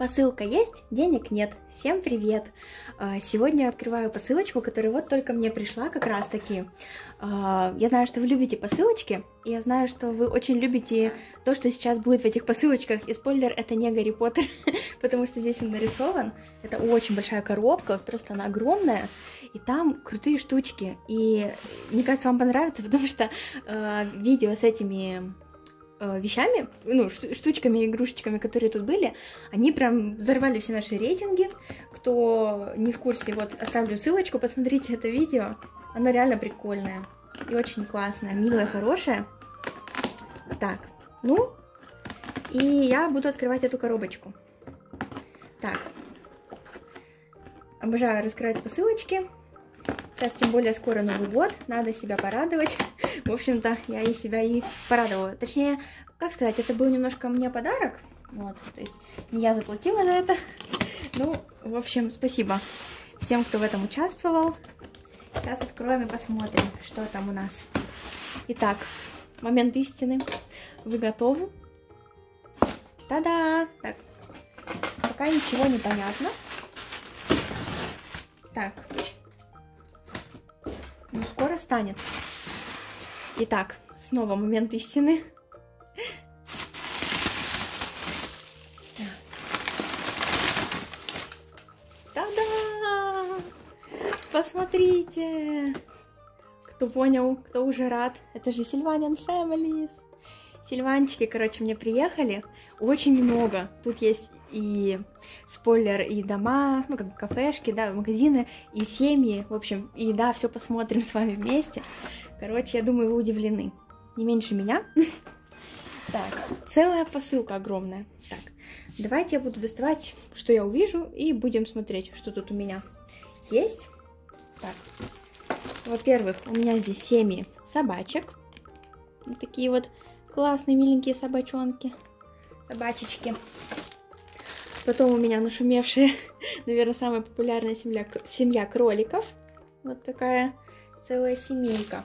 Посылка есть, денег нет. Всем привет! А, сегодня открываю посылочку, которая вот только мне пришла как раз таки. А, я знаю, что вы любите посылочки, и я знаю, что вы очень любите то, что сейчас будет в этих посылочках. И спойлер, это не Гарри Поттер, потому что здесь он нарисован. Это очень большая коробка, просто она огромная, и там крутые штучки. И мне кажется, вам понравится, потому что э, видео с этими Э, вещами, ну, штучками, игрушечками, которые тут были, они прям взорвали все наши рейтинги. Кто не в курсе, вот оставлю ссылочку, посмотрите это видео. Оно реально прикольное и очень классное, милое, хорошее. Так, ну, и я буду открывать эту коробочку. Так, обожаю раскрывать посылочки. Сейчас тем более скоро Новый год, надо себя порадовать. В общем-то, я и себя и порадовала. Точнее, как сказать, это был немножко мне подарок. Вот, то есть не я заплатила за это. Ну, в общем, спасибо всем, кто в этом участвовал. Сейчас откроем и посмотрим, что там у нас. Итак, момент истины. Вы готовы? Та-да! Так, пока ничего не понятно. Так. Ну, скоро станет. Итак, снова момент истины. Та-да! Посмотрите! Кто понял, кто уже рад, это же Сильваниан Families. Сильванчики, короче, мне приехали. Очень много. Тут есть и спойлер, и дома, ну, как кафешки, да, магазины, и семьи. В общем, и да, все посмотрим с вами вместе. Короче, я думаю, вы удивлены. Не меньше меня. Так, целая посылка огромная. Так, давайте я буду доставать, что я увижу, и будем смотреть, что тут у меня есть. Так, во-первых, у меня здесь семьи собачек. Вот такие вот классные, миленькие собачонки. Собачечки. Потом у меня нашумевшая, наверное, самая популярная семья, семья кроликов. Вот такая целая семейка.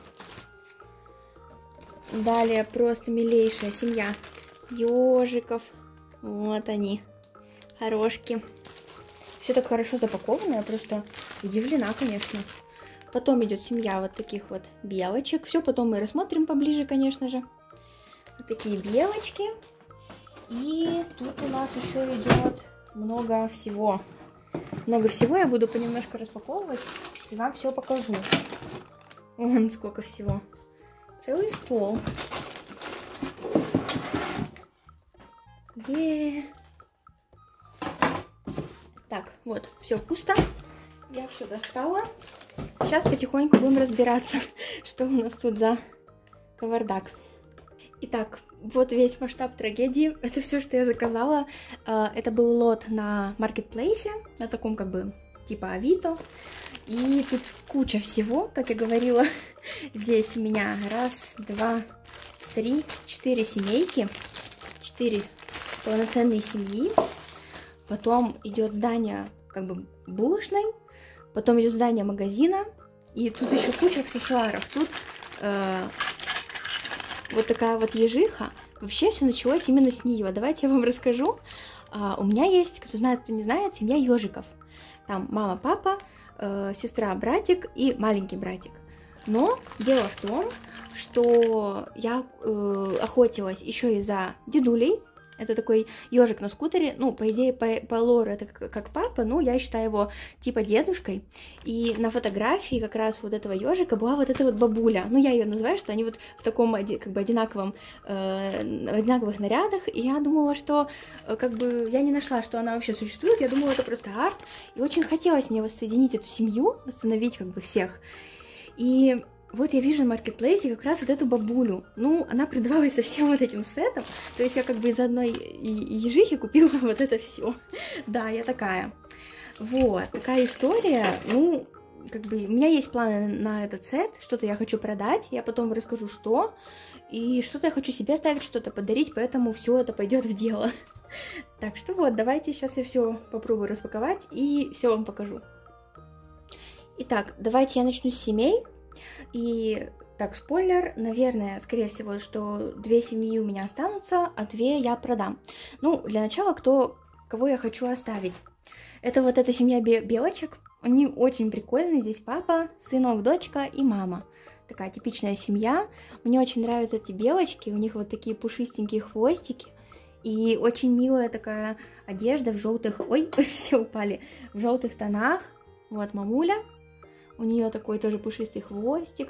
Далее просто милейшая семья ежиков. Вот они, хорошки. Все так хорошо запаковано, я просто удивлена, конечно. Потом идет семья вот таких вот белочек. Все потом мы рассмотрим поближе, конечно же. Вот такие белочки. И тут у нас еще идет много всего. Много всего я буду понемножку распаковывать и вам все покажу. Вон сколько всего. Целый стол. Е -е -е. Так, вот, все пусто. Я все достала. Сейчас потихоньку будем разбираться, что у нас тут за кавардак. Итак, вот весь масштаб трагедии. Это все, что я заказала. А, это был лот на маркетплейсе, на таком как бы типа Авито. И тут куча всего, как я говорила. Здесь у меня раз, два, три, четыре семейки. Четыре полноценные семьи. Потом идет здание как бы булочной. Потом идет здание магазина. И тут еще куча аксессуаров. Тут э, вот такая вот ежиха. Вообще все началось именно с нее. Давайте я вам расскажу. А, у меня есть, кто знает, кто не знает, семья ежиков. Там мама, папа, э, сестра, братик и маленький братик. Но дело в том, что я э, охотилась еще и за дедулей, это такой ежик на скутере. Ну, по идее, по, по лору это как, как папа, ну, я считаю его типа дедушкой. И на фотографии как раз вот этого ежика была вот эта вот бабуля. Ну, я ее называю, что они вот в таком как бы одинаковом, э, одинаковых нарядах. И я думала, что э, как бы я не нашла, что она вообще существует. Я думала, это просто арт. И очень хотелось мне воссоединить эту семью, восстановить как бы всех. И вот я вижу на маркетплейсе как раз вот эту бабулю. Ну, она продавалась со всем вот этим сетом. То есть я как бы из одной ежихи купила вот это все. Да, я такая. Вот, такая история. Ну, как бы у меня есть планы на этот сет. Что-то я хочу продать. Я потом расскажу, что. И что-то я хочу себе оставить, что-то подарить. Поэтому все это пойдет в дело. Так что вот, давайте сейчас я все попробую распаковать и все вам покажу. Итак, давайте я начну с семей. И так, спойлер, наверное, скорее всего, что две семьи у меня останутся, а две я продам. Ну, для начала, кто кого я хочу оставить. Это вот эта семья белочек. Они очень прикольные. Здесь папа, сынок, дочка и мама. Такая типичная семья. Мне очень нравятся эти белочки. У них вот такие пушистенькие хвостики. И очень милая такая одежда в желтых... Ой, все упали. В желтых тонах. Вот мамуля. У нее такой тоже пушистый хвостик.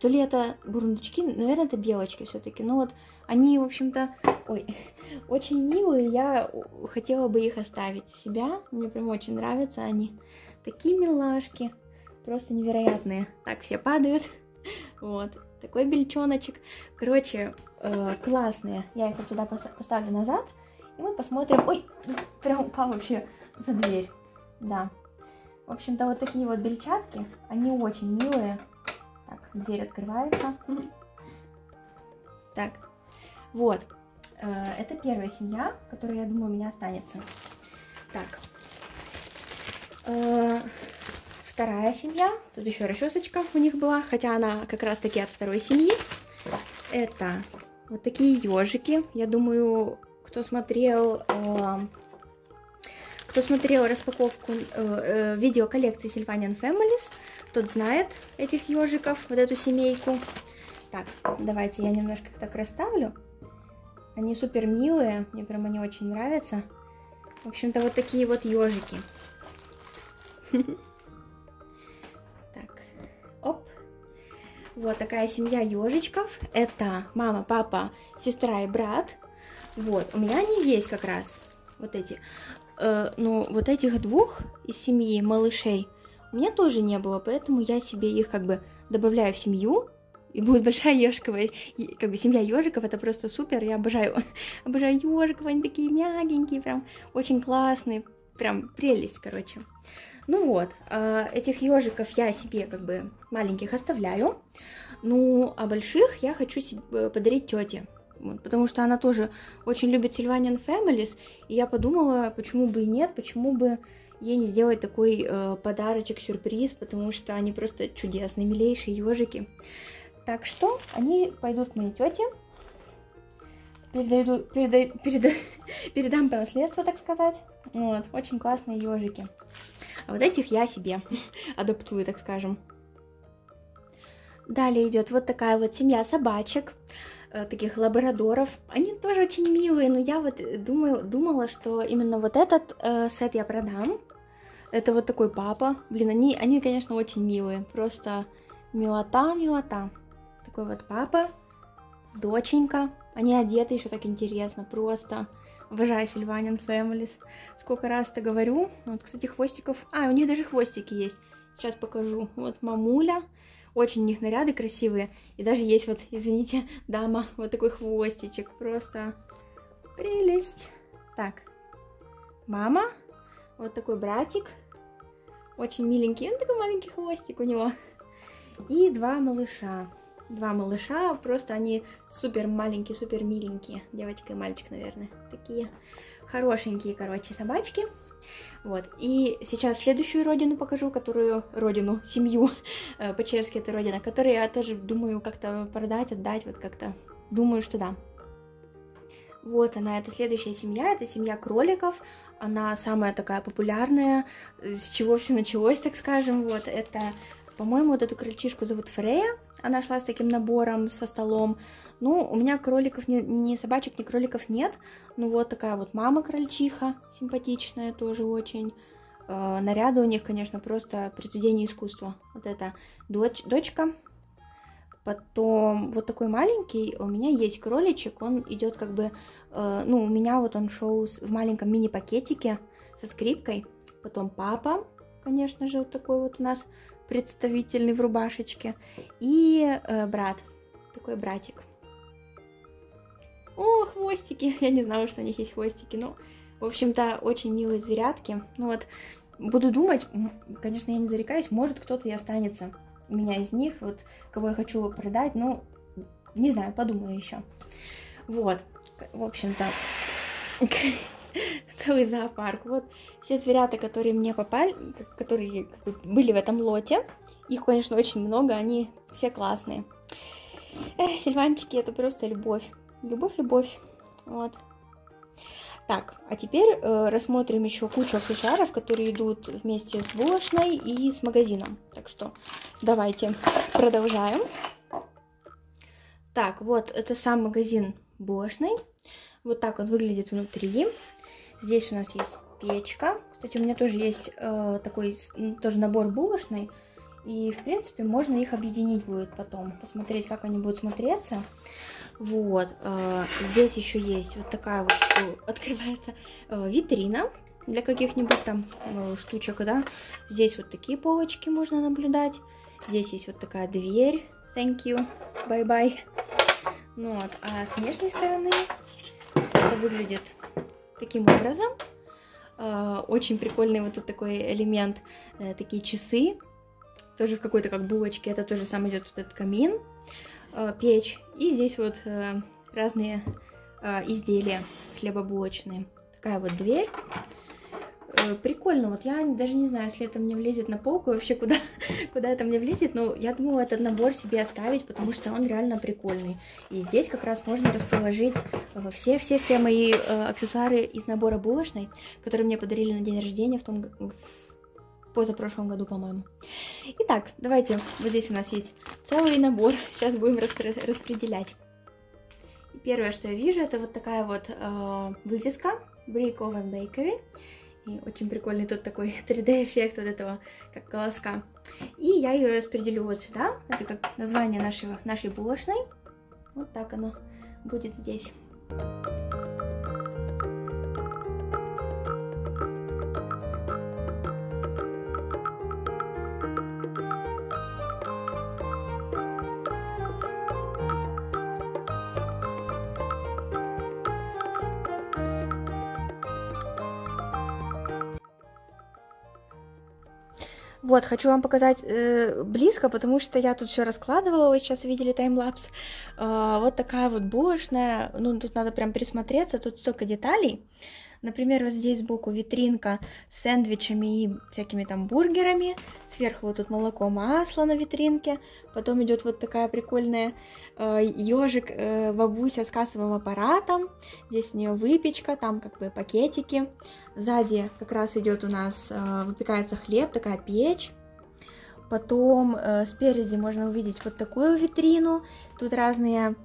То ли это бурундучки, наверное, это белочки все-таки. Но вот они, в общем-то, ой, очень милые. Я хотела бы их оставить в себя. Мне прям очень нравятся они. Такие милашки. Просто невероятные. Так, все падают. Вот. Такой бельчоночек. Короче, э, классные. Я их вот сюда поставлю назад. И мы посмотрим... Ой, прям упал вообще за дверь. Да. В общем-то, вот такие вот бельчатки. Они очень милые. Так, дверь открывается. Так, вот. Э, это первая семья, которая, я думаю, у меня останется. Так. Э, вторая семья. Тут еще расчесочка у них была, хотя она как раз таки от второй семьи. Это вот такие ежики. Я думаю, кто смотрел э, кто смотрел распаковку э, э, видео коллекции Sylvanian Families, тот знает этих ежиков, вот эту семейку. Так, давайте я немножко их так расставлю. Они супер милые, мне прям они очень нравятся. В общем-то, вот такие вот ежики. Так, оп. Вот такая семья ежичков. Это мама, папа, сестра и брат. Вот, у меня они есть как раз. Вот эти. Э, но вот этих двух из семьи малышей у меня тоже не было, поэтому я себе их как бы добавляю в семью, и будет большая ежиковая, как бы семья ежиков, это просто супер, я обожаю, обожаю ежиков, они такие мягенькие, прям очень классные, прям прелесть, короче. Ну вот, а, этих ежиков я себе как бы маленьких оставляю, ну а больших я хочу себе подарить тете потому что она тоже очень любит Sylvanian Families, и я подумала, почему бы и нет, почему бы ей не сделать такой э, подарочек, сюрприз, потому что они просто чудесные, милейшие ежики. Так что они пойдут к моей тете, передаю, передай, переда, передам по наследству, так сказать. Вот, очень классные ежики. А вот этих я себе адаптую, так скажем. Далее идет вот такая вот семья собачек. Э, таких лабрадоров. Они тоже очень милые, но я вот думаю, думала, что именно вот этот э, сет я продам. Это вот такой папа. Блин, они, они, конечно, очень милые. Просто милота, милота. Такой вот папа, доченька. Они одеты еще так интересно, просто. Обожаю Сильванин Families. Сколько раз это говорю. Вот, кстати, хвостиков... А, у них даже хвостики есть. Сейчас покажу. Вот мамуля. Очень у них наряды красивые. И даже есть вот, извините, дама, вот такой хвостичек. Просто прелесть. Так, мама, вот такой братик. Очень миленький, он такой маленький хвостик у него. И два малыша. Два малыша, просто они супер маленькие, супер миленькие. Девочка и мальчик, наверное. Такие хорошенькие, короче, собачки. Вот. И сейчас следующую родину покажу, которую родину, семью, э, по-чешски это родина, которую я тоже думаю как-то продать, отдать, вот как-то думаю, что да. Вот она, это следующая семья, это семья кроликов, она самая такая популярная, э, с чего все началось, так скажем, вот, это, по-моему, вот эту крольчишку зовут Фрея, она шла с таким набором, со столом, ну, у меня кроликов, ни, ни собачек, ни кроликов нет. Ну, вот такая вот мама-крольчиха, симпатичная тоже очень. Э, наряды у них, конечно, просто произведение искусства. Вот это дочь, дочка. Потом вот такой маленький, у меня есть кроличек, он идет как бы, э, ну, у меня вот он шел в маленьком мини-пакетике со скрипкой. Потом папа, конечно же, вот такой вот у нас представительный в рубашечке. И э, брат, такой братик. О, хвостики! Я не знала, что у них есть хвостики. Ну, в общем-то, очень милые зверятки. Ну вот, буду думать, конечно, я не зарекаюсь, может кто-то и останется у меня из них, вот, кого я хочу продать, ну, не знаю, подумаю еще. Вот, в общем-то, целый зоопарк. Вот все зверята, которые мне попали, которые были в этом лоте, их, конечно, очень много, они все классные. Эх, сильванчики, это просто любовь. Любовь, любовь. Вот. Так, а теперь э, рассмотрим еще кучу аксессуаров, которые идут вместе с булочной и с магазином. Так что давайте продолжаем. Так, вот это сам магазин булочной. Вот так он выглядит внутри. Здесь у нас есть печка. Кстати, у меня тоже есть э, такой тоже набор булочной. И, в принципе, можно их объединить будет потом. Посмотреть, как они будут смотреться. Вот. Э, здесь еще есть вот такая вот открывается э, витрина для каких-нибудь там э, штучек, да. Здесь вот такие полочки можно наблюдать. Здесь есть вот такая дверь. Thank you. Bye-bye. Ну вот. А с внешней стороны это выглядит таким образом. Очень прикольный вот тут такой элемент. Такие часы. Тоже в какой-то как булочке. Это тоже сам идет вот этот камин. Э, печь. И здесь вот э, разные э, изделия хлебобулочные. Такая вот дверь. Прикольно, вот я даже не знаю, если это мне влезет на полку, вообще куда, куда это мне влезет, но я думаю этот набор себе оставить, потому что он реально прикольный. И здесь как раз можно расположить все-все-все мои аксессуары из набора булочной, которые мне подарили на день рождения в том, в позапрошлом году, по-моему. Итак, давайте, вот здесь у нас есть целый набор, сейчас будем распри распределять. Первое, что я вижу, это вот такая вот э, вывеска Brick Oven Bakery. И очень прикольный тут такой 3D-эффект вот этого, как колоска. И я ее распределю вот сюда. Это как название нашего, нашей булочной. Вот так оно будет здесь. Вот, хочу вам показать э, близко, потому что я тут все раскладывала, вы сейчас видели таймлапс. Э, вот такая вот булочная, ну тут надо прям присмотреться, тут столько деталей. Например, вот здесь сбоку витринка с сэндвичами и всякими там бургерами. Сверху вот тут молоко, масло на витринке. Потом идет вот такая прикольная э, ежик э, бабуся с кассовым аппаратом. Здесь у нее выпечка, там как бы пакетики. Сзади как раз идет у нас э, выпекается хлеб, такая печь. Потом э, спереди можно увидеть вот такую витрину. Тут разные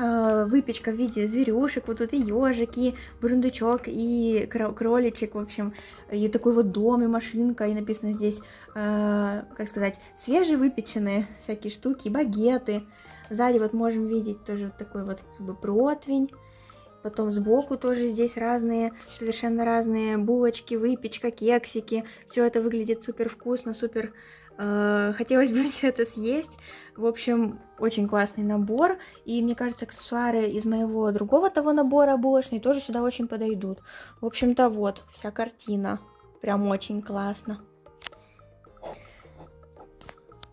выпечка в виде зверюшек, вот тут и ежик, и бурундучок, и кроличек, в общем, и такой вот дом, и машинка, и написано здесь, э, как сказать, свежевыпеченные всякие штуки, багеты. Сзади вот можем видеть тоже вот такой вот как бы противень. Потом сбоку тоже здесь разные, совершенно разные булочки, выпечка, кексики. Все это выглядит супер вкусно, супер... Э, хотелось бы все это съесть. В общем, очень классный набор. И мне кажется, аксессуары из моего другого того набора булочный тоже сюда очень подойдут. В общем-то, вот, вся картина. Прям очень классно.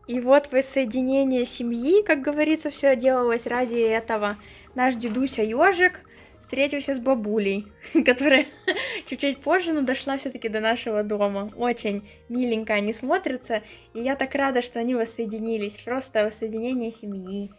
И вот воссоединение семьи, как говорится, все делалось ради этого. Наш дедуся ежик встретился с бабулей, которая чуть-чуть позже, но дошла все-таки до нашего дома. Очень миленько они смотрятся, и я так рада, что они воссоединились. Просто воссоединение семьи.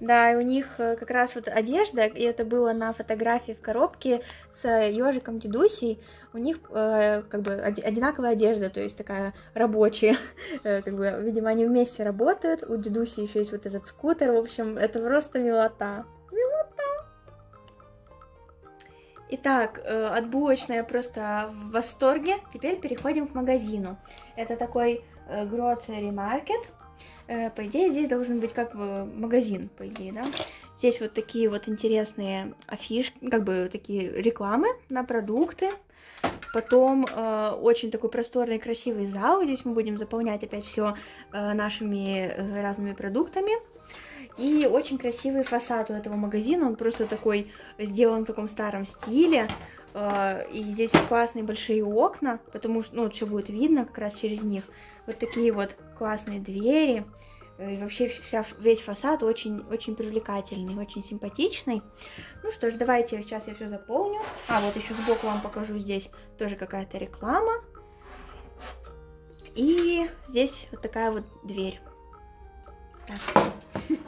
Да, и у них э, как раз вот одежда, и это было на фотографии в коробке с ежиком Дедусей, у них э, как бы одинаковая одежда, то есть такая рабочая, э, как бы, видимо, они вместе работают, у Дедуси еще есть вот этот скутер, в общем, это просто милота. Итак, э, от булочной я просто в восторге. Теперь переходим к магазину. Это такой э, grocery market. Э, по идее, здесь должен быть как бы магазин, по идее, да. Здесь вот такие вот интересные афишки, как бы такие рекламы на продукты. Потом э, очень такой просторный, красивый зал. Здесь мы будем заполнять опять все э, нашими э, разными продуктами. И очень красивый фасад у этого магазина, он просто такой сделан в таком старом стиле. А, и здесь классные большие окна, потому что, ну, все будет видно как раз через них. Вот такие вот классные двери. И вообще вся, весь фасад очень, очень привлекательный, очень симпатичный. Ну что ж, давайте сейчас я все заполню. А, вот еще сбоку вам покажу здесь тоже какая-то реклама. И здесь вот такая вот дверь. Так.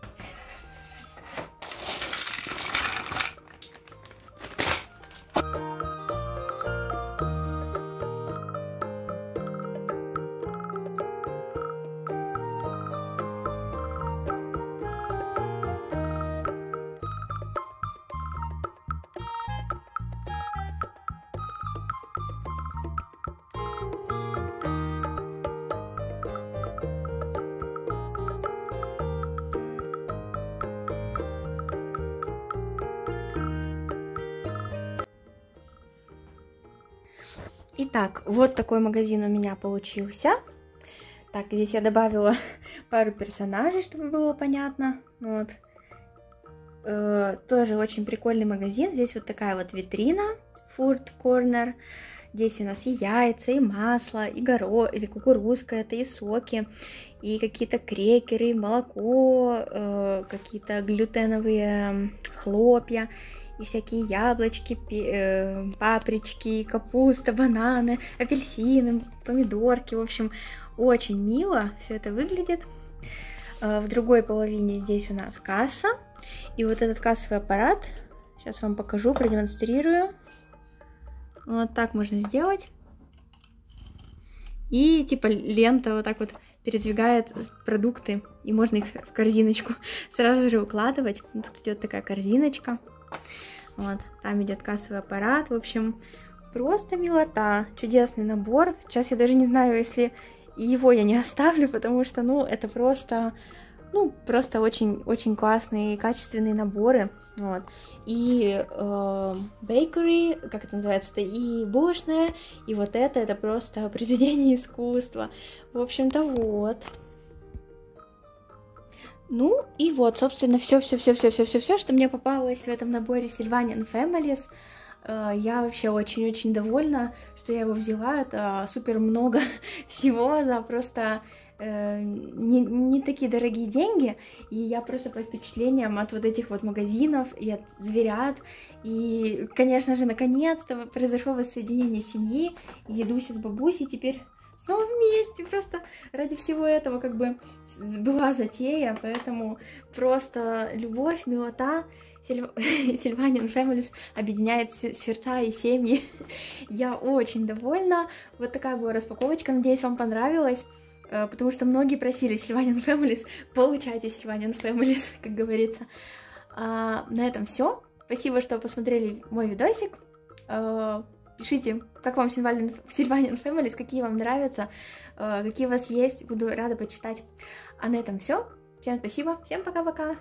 Итак, вот такой магазин у меня получился. Так, здесь я добавила пару персонажей, чтобы было понятно. Вот. Э, тоже очень прикольный магазин. Здесь вот такая вот витрина, Food Corner. Здесь у нас и яйца, и масло, и горо, или кукурузка, это и соки, и какие-то крекеры, молоко, э, какие-то глютеновые хлопья, и всякие яблочки, э, папрички, капуста, бананы, апельсины, помидорки. В общем, очень мило все это выглядит. Э, в другой половине здесь у нас касса. И вот этот кассовый аппарат, сейчас вам покажу, продемонстрирую. Вот так можно сделать. И типа лента вот так вот передвигает продукты, и можно их в корзиночку сразу же укладывать. Тут идет такая корзиночка. Вот, там идет кассовый аппарат. В общем, просто милота. Чудесный набор. Сейчас я даже не знаю, если его я не оставлю, потому что, ну, это просто ну, просто очень-очень классные качественные наборы, вот. И э, bakery, как это называется-то, и булочная, и вот это, это просто произведение искусства. В общем-то, вот. Ну, и вот, собственно, все, все, все, все, все, все, все, что мне попалось в этом наборе Sylvanian Families. Э, я вообще очень-очень довольна, что я его взяла. Это супер много всего за просто Э, не, не такие дорогие деньги, и я просто под впечатлением от вот этих вот магазинов и от зверят, и, конечно же, наконец-то произошло воссоединение семьи, и иду с бабусей теперь снова вместе, просто ради всего этого как бы была затея, поэтому просто любовь, милота, Сильванин Families объединяет сердца и семьи. Я очень довольна. Вот такая была распаковочка. Надеюсь, вам понравилось. Э, потому что многие просили Sylvanian Families, получайте Sylvanian Families, как говорится. А, на этом все. Спасибо, что посмотрели мой видосик. Пишите, как вам Sylvanian, Sylvanian Families, какие вам нравятся, а, какие у вас есть, буду рада почитать. А на этом все. Всем спасибо, всем пока-пока.